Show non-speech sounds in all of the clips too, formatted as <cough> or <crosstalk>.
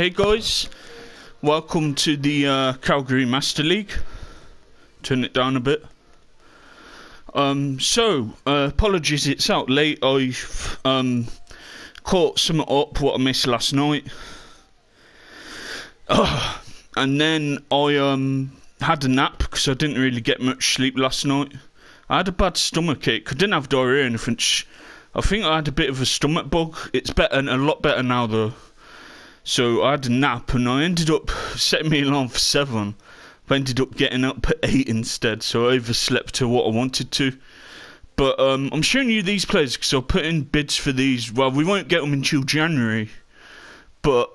Hey guys, welcome to the uh, Calgary Master League. Turn it down a bit. Um, so, uh, apologies, it's out late. I've um, caught some up what I missed last night. Ugh. <sighs> And then I um, had a nap because I didn't really get much sleep last night. I had a bad stomach ache. I didn't have diarrhea or anything. I think I had a bit of a stomach bug. It's better, a lot better now though. So I had a nap and I ended up setting me alarm for seven. I ended up getting up at eight instead, so I overslept to what I wanted to. But um, I'm showing you these players because I'll put in bids for these. Well, we won't get them until January, but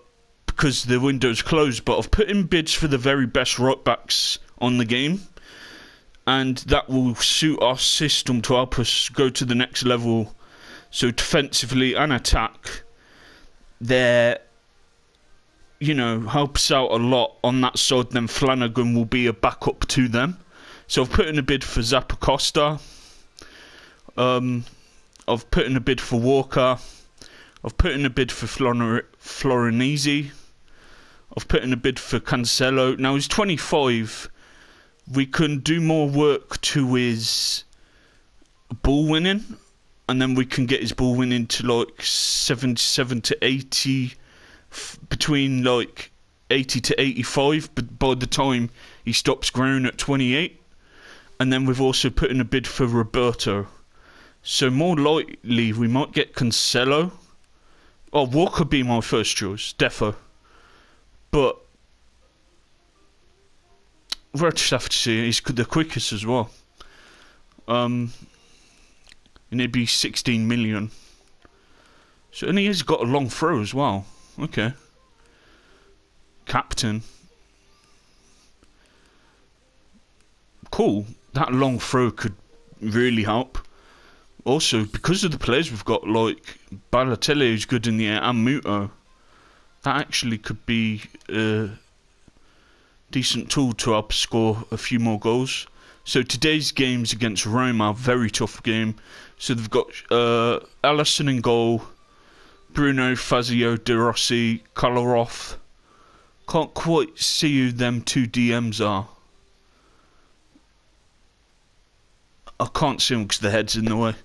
because the window's closed. But I've put in bids for the very best right backs on the game, and that will suit our system to help us go to the next level. So defensively and attack, they're you know, helps out a lot on that side, then Flanagan will be a backup to them. So I've put in a bid for Zappacosta. Um, I've put in a bid for Walker. I've put in a bid for Flor- Florinese. I've put in a bid for Cancelo. Now he's 25. We can do more work to his ball winning, and then we can get his ball winning to like 77 to 80 between like 80 to 85 but by the time he stops growing at 28 and then we've also put in a bid for Roberto. So more likely we might get Cancelo. Oh Walker be my first choice? Defo. But we'll just have to see. He's the quickest as well. Um and it'd be 16 million. So and he has got a long throw as well okay. Captain. Cool. That long throw could really help. Also, because of the players we've got, like Balotelli, who's good in the air, and Muto, that actually could be a decent tool to help score a few more goals. So today's game's against Roma, a very tough game. So they've got uh, Alisson in goal, Bruno, Fazio, De Rossi, Kolarov. Can't quite see who them two DMs are. I can't see them because the head's in the way.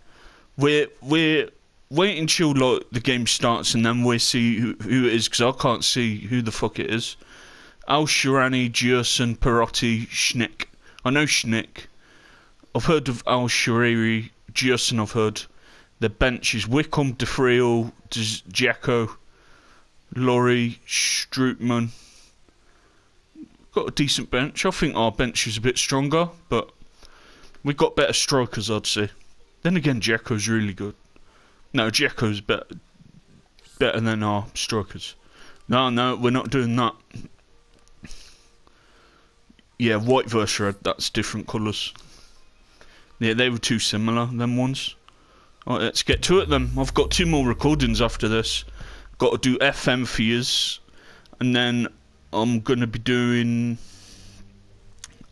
We're we're waiting until like the game starts and then we see who, who it is because I can't see who the fuck it is. El Shaarawy, Gerson, Perotti, Schick. I know Schick. I've heard of El Shaarawy. Gerson I've heard. The bench is Wickham, De Defrel, Jacko, Laurie, Strootman. Got a decent bench. I think our bench is a bit stronger, but we've got better strikers, I'd say. Then again, Jacko's really good. No, Jacko's better, better than our strikers. No, no, we're not doing that. Yeah, white versus red, that's different colours. Yeah, they were too similar, them ones. Right, let's get to it then. I've got two more recordings after this. Got to do FM for years, and then I'm gonna be doing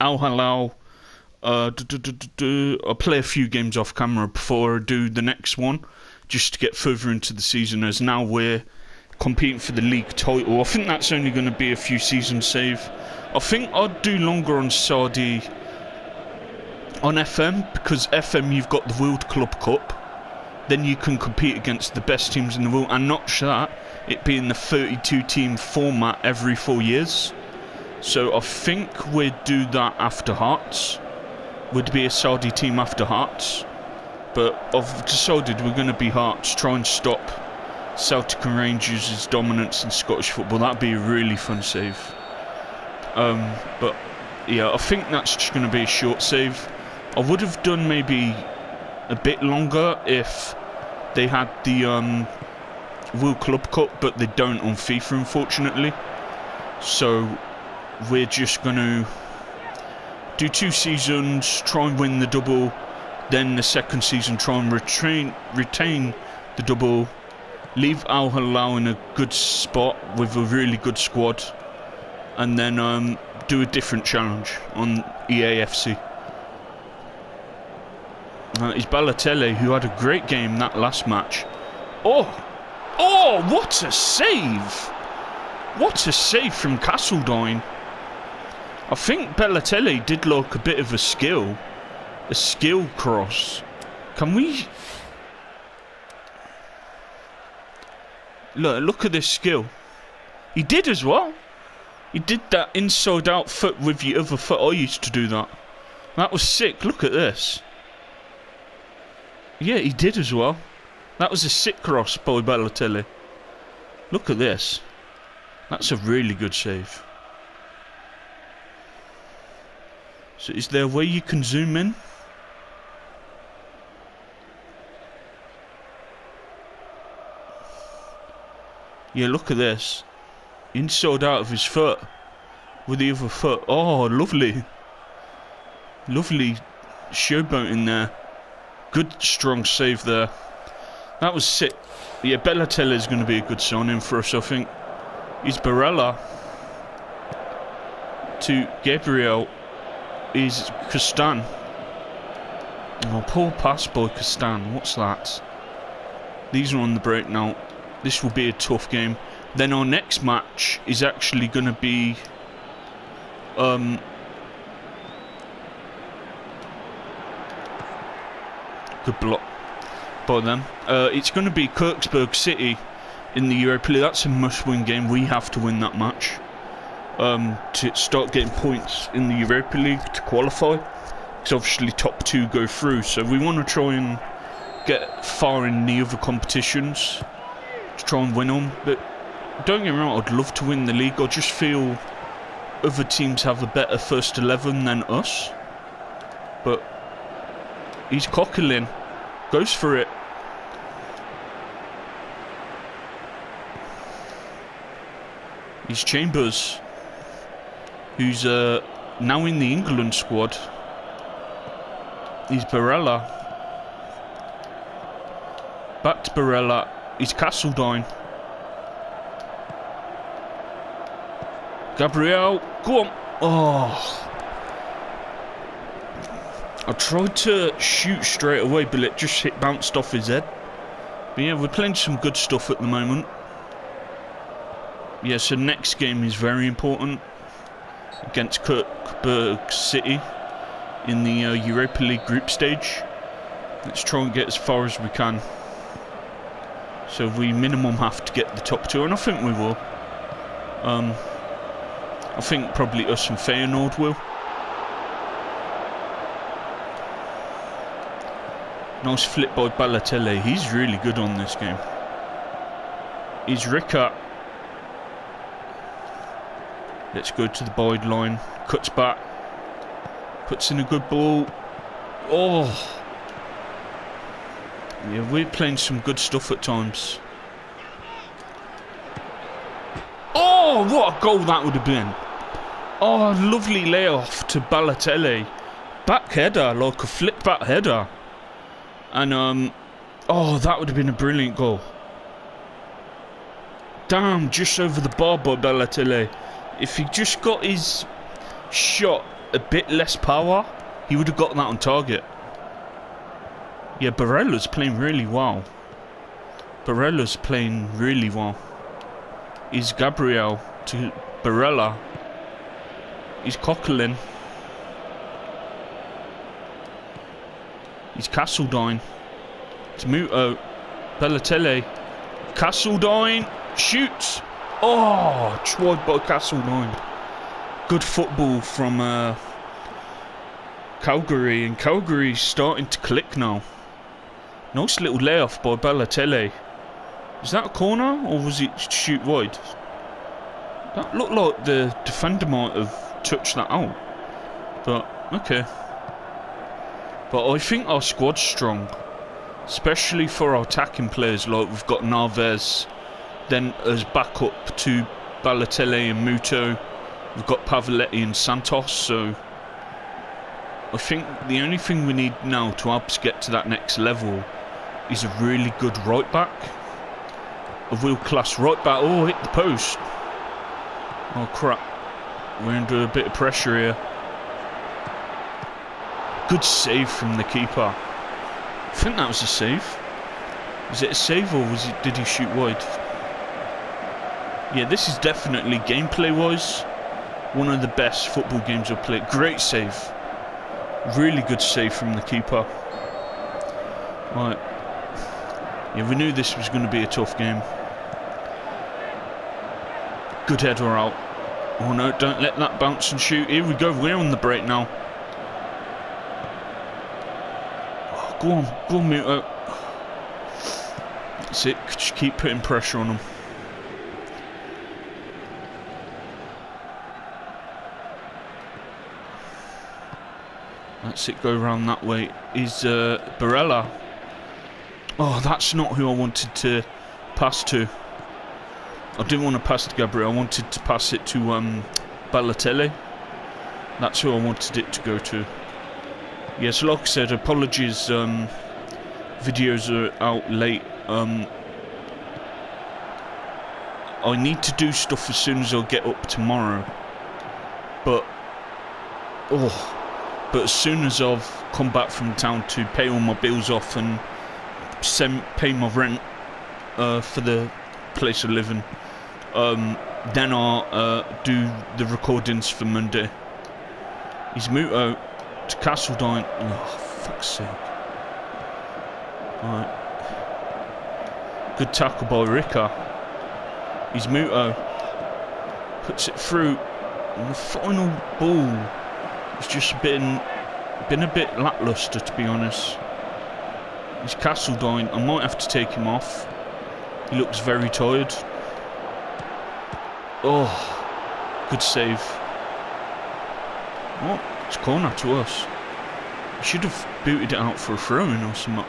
Al Hilal. Uh, I'll play a few games off camera before I do the next one, just to get further into the season. As now we're competing for the league title. I think that's only going to be a few seasons save. I think I'd do longer on Saudi on FM because FM you've got the World Club Cup then you can compete against the best teams in the world. And not that, it being the 32 team format every four years. So I think we'd do that after Hearts. Would be a Saudi team after Hearts. But I've decided we're going to be Hearts, try and stop Celtic and Rangers' dominance in Scottish football. That'd be a really fun save. Um, but yeah, I think that's just going to be a short save. I would have done maybe a bit longer if they had the um, World Club Cup, but they don't on FIFA, unfortunately. So we're just going to do two seasons, try and win the double, then the second season try and retain, retain the double, leave Al Hilal in a good spot with a really good squad, and then um, do a different challenge on EAFC. Uh, it's Balotelli who had a great game that last match. Oh! Oh, what a save! What a save from Castledine. I think Balotelli did look a bit of a skill. A skill cross. Can we... Look, look at this skill. He did as well. He did that inside out foot with the other foot. I used to do that. That was sick. Look at this. Yeah, he did as well. That was a sick cross by Balotelli. Look at this. That's a really good save. So is there a way you can zoom in? Yeah, look at this. Inside out of his foot. With the other foot. Oh, lovely. Lovely showboat in there. Good strong save there. That was sick. Yeah, Balotelli is going to be a good signing for us, I think. Is Barella to Gabriel is Castan. Oh, poor pass by Castan. What's that? These are on the break now. This will be a tough game. Then our next match is actually going to be um, good block by them. Uh, it's going to be Kirkspurg City in the Europa League. That's a must-win game. We have to win that match um, to start getting points in the Europa League to qualify. Because obviously top two go through, so we want to try and get far in the other competitions to try and win them. But don't get me wrong, I'd love to win the league. I just feel other teams have a better first eleven than us. But he's Coquelin, goes for it. He's Chambers, who's uh, now in the England squad. He's Barella. Back to Barella. He's Castledine. Gabriel, go on. Oh. I tried to shoot straight away, but it just hit bounced off his head. But yeah, we're playing some good stuff at the moment yeah, so next game is very important against Kirkspurg City in the uh, Europa League group stage. Let's try and get as far as we can. So we minimum have to get the top two, and I think we will. Um, I think probably us and Feyenoord will. Nice flip by Balotelli. He's really good on this game. He's Rickard Let's go to the Boyd line. Cuts back. Puts in a good ball. Oh. Yeah, we're playing some good stuff at times. Oh, what a goal that would have been. Oh, lovely layoff to Balotelli. Back header, like a flip back header. And, um, oh, that would have been a brilliant goal. Damn, just over the bar by Balotelli. If he just got his shot a bit less power, he would have got that on target. Yeah, Barella's playing really well. Barella's playing really well. Is Gabriel to Barella. He's Coquelin. He's Castledine. It's Muto. Balotelli. Castledine shoots. Oh, tried by Castledine. Good football from uh, Calgary, and Calgary's starting to click now. Nice little layoff by Balotelli. Is that a corner, or was it shoot wide? That looked like the defender might have touched that out. But, okay. But I think our squad's strong. Especially for our attacking players, like we've got Naves then as backup to Balotelli and Muto, we've got Pavoletti and Santos. So I think the only thing we need now to help us get to that next level is a really good right back. A real class right back. Oh, hit the post. Oh, crap. We're under a bit of pressure here. Good save from the keeper. I think that was a save. Was it a save or was it? Did he shoot wide? Yeah, this is definitely gameplay-wise one of the best football games I've played. Great save. Really good save from the keeper. Right. Yeah, we knew this was going to be a tough game. Good header out. Oh no, don't let that bounce and shoot. Here we go, we're on the break now. Oh, go on, go on, Muto. That's it, just keep putting pressure on them. That's it, go around that way. Is uh, Barella. Oh, that's not who I wanted to pass to. I didn't want to pass to Gabriel. I wanted to pass it to um, Balotelli. That's who I wanted it to go to. Yes, like I said, apologies. Um, videos are out late. Um, I need to do stuff as soon as I get up tomorrow. But, oh, but as soon as I've come back from town to pay all my bills off and send, pay my rent uh, for the place I live in, um, then I'll uh, do the recordings for Monday. He's Muto to Castledine. Oh, fuck's sake. Right. Good tackle by Rika. He's Muto. Puts it through. And the final ball it's just been been a bit lackluster to be honest. He's Castledine. I might have to take him off. He looks very tired. Oh, good save. What? It's corner to us. I should have booted it out for a throw-in or something.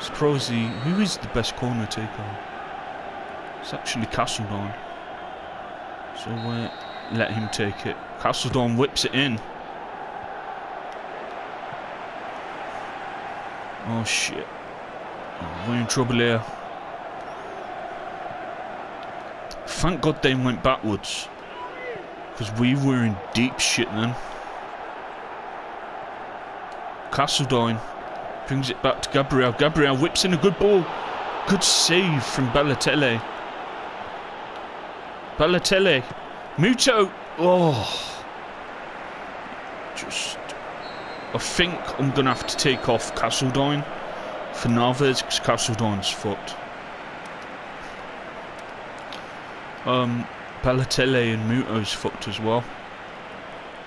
He... Who is the best corner taker? It's actually Castledine. So we uh, let him take it. Castledine whips it in. Oh shit. Oh, we're in trouble here. Thank God they went backwards. Because we were in deep shit then. Castledine brings it back to Gabriel. Gabriel whips in a good ball. Good save from Balotelli. Balotelli. Muto. Oh. Just, I think I'm going to have to take off Castledine for Naves because Castledine's fucked. Um, Balotelli and Muto's fucked as well.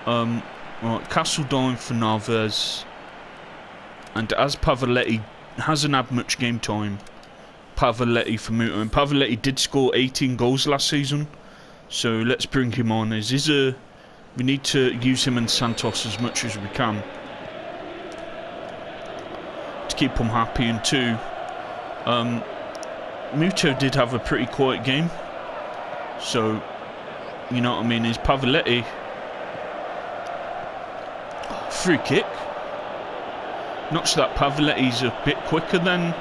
Um, right, Castledine for Naves. And as Pavoletti hasn't had much game time, Pavoletti for Muto. And Pavoletti did score 18 goals last season. So let's bring him on. Is, is a we need to use him and Santos as much as we can to keep them happy. And two, um, Muto did have a pretty quiet game, so you know what I mean. Is Pavoletti free kick? Not so that Pavoletti's a bit quicker than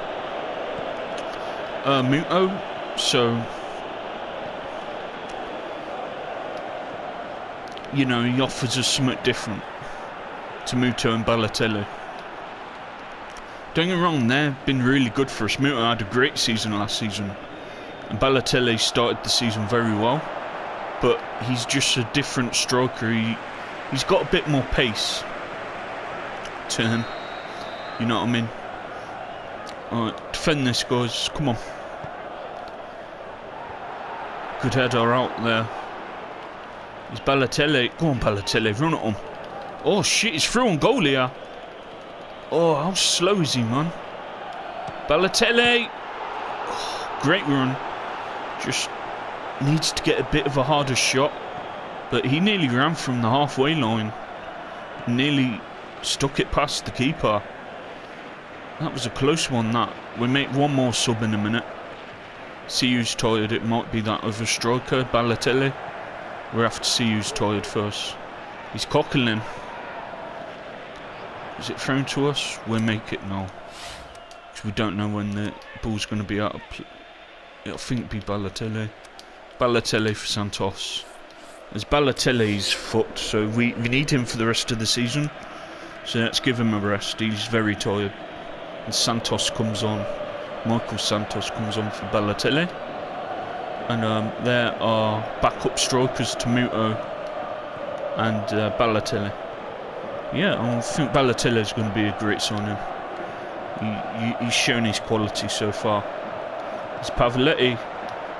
uh, Muto, so you know, he offers us something different to Muto and Balotelli. Don't get me wrong, they've been really good for us. Muto had a great season last season, and Balotelli started the season very well, but he's just a different striker. He, he's got a bit more pace to him. You know what I mean? Alright, defend this, guys. Come on. Good header out there. It's Balotelli. Go on, Balotelli. Run at him. Oh, shit. He's through on goal here. Oh, how slow is he, man? Balotelli. Oh, great run. Just needs to get a bit of a harder shot. But he nearly ran from the halfway line. Nearly stuck it past the keeper. That was a close one, that. We make one more sub in a minute. See who's tired. It might be that other striker, Balotelli. We have to see who's tired first. He's Coquelin. Is it thrown to us? We'll make it now. Because we don't know when the ball's going to be out of play. I think be Balotelli. Balotelli for Santos. As Balotelli's foot, so we, we need him for the rest of the season. So let's give him a rest. He's very tired. And Santos comes on. Michael Santos comes on for Balotelli. And um, there are backup strikers Temuto and uh, Balotelli. Yeah, I think Balotelli is going to be a great signing. He, he, he's shown his quality so far. It's Pavoletti,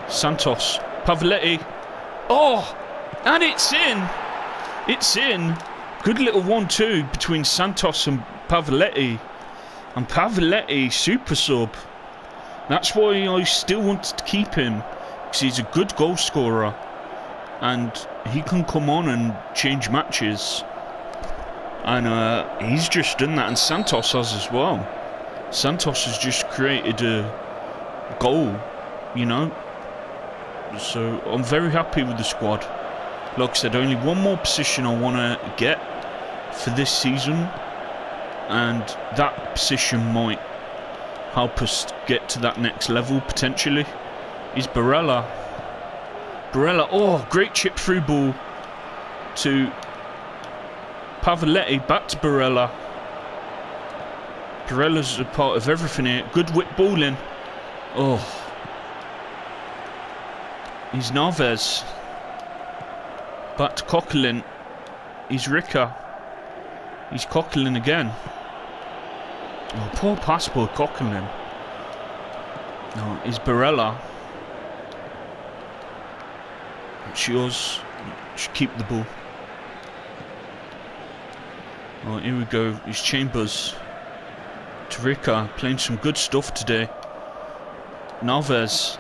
Santos, Pavoletti. Oh, and it's in. It's in. Good little one-two between Santos and Pavoletti. And Pavoletti, super sub. That's why I still wanted to keep him. Because he's a good goal scorer. And he can come on and change matches. And uh, he's just done that. And Santos has as well. Santos has just created a goal, you know. So I'm very happy with the squad. Like I said, only one more position I want to get for this season, and that position might help us get to that next level potentially. Is Barella? Barella, oh, great chip through ball to Pavoletti, back to Barella. Barella's a part of everything here. Good whip balling. Oh. He's Naves. Back to Coquelin. He's Ricker. He's Coquelin again. Oh, poor pass by Coquelin. No, he's Barella. It's yours. Keep the ball. Oh, here we go. It's Chambers. Ricker playing some good stuff today. Naves.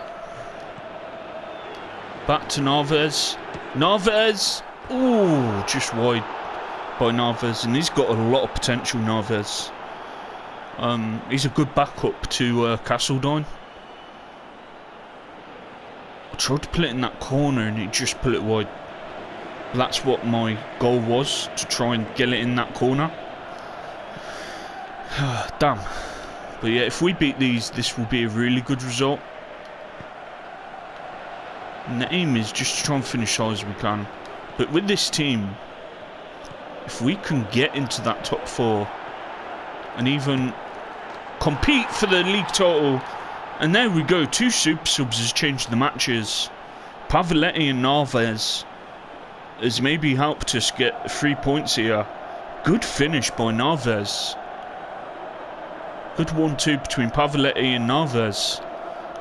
Back to Naves. Naves! Ooh, just wide by Naves. And he's got a lot of potential, Naves. Um, he's a good backup to uh, Castledine. I tried to put it in that corner and he just put it wide. That's what my goal was, to try and get it in that corner. <sighs> Damn. But yeah, if we beat these, this will be a really good result. And the aim is just to try and finish high as we can. But with this team, if we can get into that top four and even compete for the league title, and there we go, two super subs has changed the matches. Pavoletti and Naves has maybe helped us get three points here. Good finish by Naves. Good 1-2 between Pavoletti and Naves.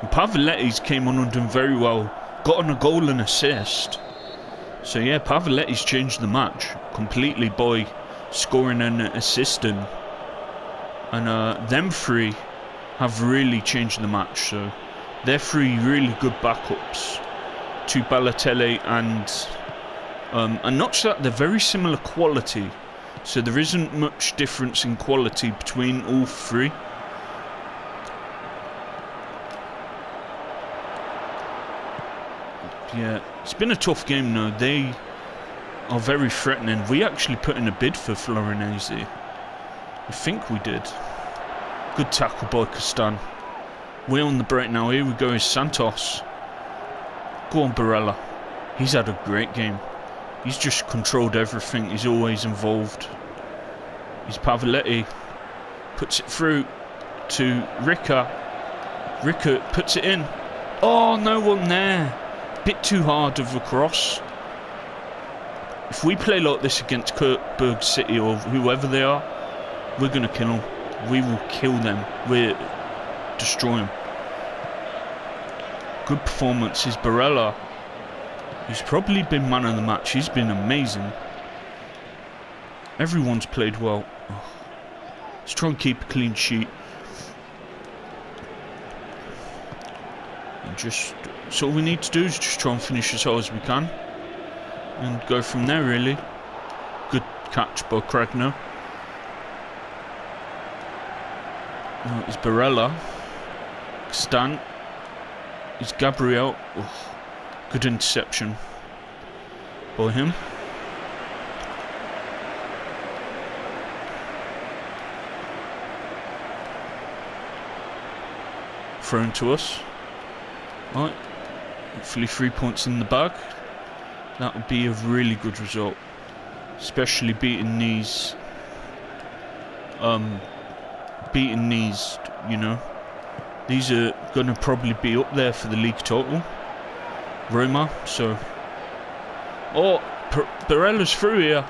And Pavoletti's came on and done very well. Got on a goal and assist. So yeah, Pavoletti's changed the match completely by scoring and assisting. And uh, them three have really changed the match. So they're three really good backups to Balotelli and um, and not that, they're very similar quality. So there isn't much difference in quality between all three. Yeah, it's been a tough game now. They are very threatening. We actually put in a bid for Florinese. I think we did. Good tackle by Castan. We're on the break now. Here we go is Santos. Go on, Barella. He's had a great game. He's just controlled everything. He's always involved. He's Pavoletti. Puts it through to Ricker. Ricker puts it in. Oh, no one there. Bit too hard of a cross. If we play like this against Kirkburg City or whoever they are, we're going to kill them. We will kill them. We're destroy them. Good performance is Barella He's probably been man of the match. He's been amazing. Everyone's played well. Oh. Let's try and keep a clean sheet. And just so all we need to do is just try and finish as hard as we can. And go from there really. Good catch by Oh, it's Barella. Stan. It's Gabriel. Oh. Good interception by him. Thrown to us. Right. Hopefully three points in the bag. That would be a really good result. Especially beating these um beating these, you know. These are gonna probably be up there for the league total. Roma. So, oh, Barella's through here,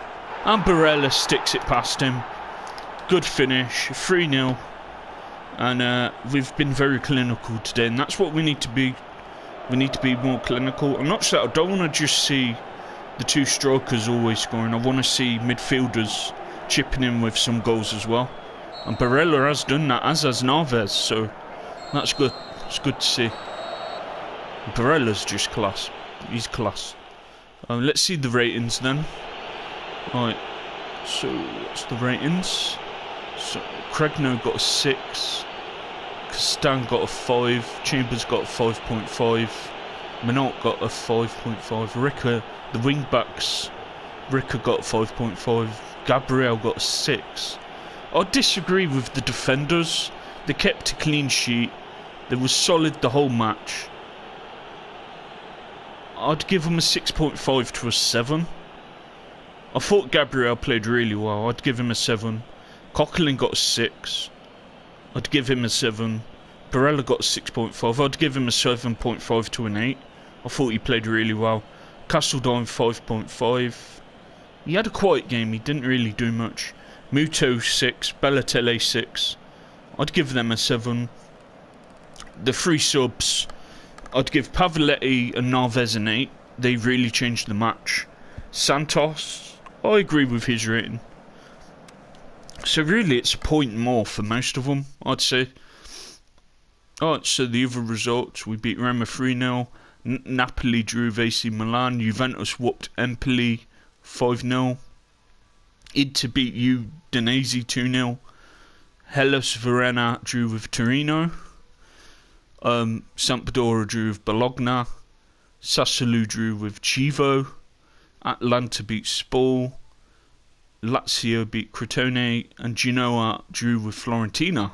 and Barella sticks it past him. Good finish, 3 0. And uh, we've been very clinical today, and that's what we need to be. We need to be more clinical. I'm not sure. I don't want to just see the two strikers always scoring. I want to see midfielders chipping in with some goals as well. And Barella has done that, as has Naves, so that's good. It's good to see. Barella's just class. He's class. Um, let's see the ratings then. Right. So, what's the ratings? So, Cregno got a 6. Castan got a 5. Chambers got a 5.5. Minot got a 5.5. Ricker, the wing backs, Ricker got 5.5. Gabriel got a 6. I disagree with the defenders. They kept a clean sheet. They were solid the whole match. I'd give him a 6.5 to a 7. I thought Gabriel played really well. I'd give him a 7. Coquelin got a 6. I'd give him a 7. Barella got a 6.5. I'd give him a 7.5 to an 8. I thought he played really well. Castledine 5.5. He had a quiet game. He didn't really do much. Muto 6. Balotelli 6. I'd give them a 7. The three subs I'd give Pavoletti and Naves an 8. They really changed the match. Santos, I agree with his rating. So really it's a point more for most of them, I'd say. Alright, so the other results, we beat Roma 3-0. Napoli drew AC Milan. Juventus whooped Empoli 5-0. Inter beat Udinese 2-0. Hellas Verona drew with Torino. Um, Sampdoria drew with Bologna. Sassuolo drew with Chievo. Atalanta beat Spal. Lazio beat Crotone. And Genoa drew with Fiorentina.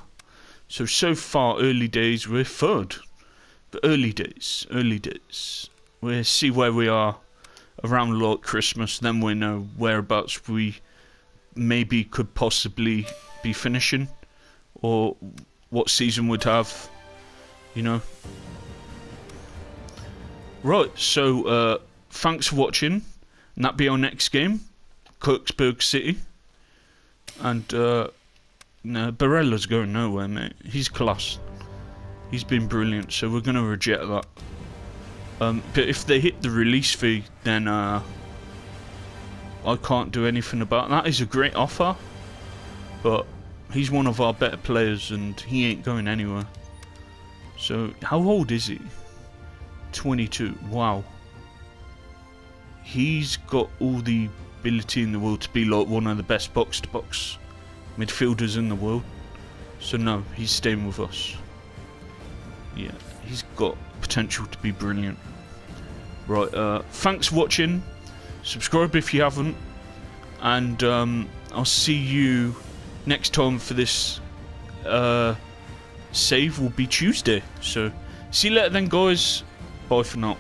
So, so far, early days, we're third. But early days, early days. We'll see where we are around like Christmas. Then we know whereabouts we maybe could possibly be finishing. Or what season would have you know. Right, so uh, thanks for watching. And that be our next game, Kirksburg City. And uh, no, Barella's going nowhere, mate. He's class. He's been brilliant, so we're gonna reject that. Um, but if they hit the release fee, then uh, I can't do anything about that. Is a great offer, but he's one of our better players, and he ain't going anywhere. So, how old is he? 22. Wow. He's got all the ability in the world to be like one of the best box to box midfielders in the world. So, no, he's staying with us. Yeah, he's got potential to be brilliant. Right, uh, thanks for watching. Subscribe if you haven't. And um, I'll see you next time for this. Uh, save will be Tuesday. So, see you later then, guys. Bye for now.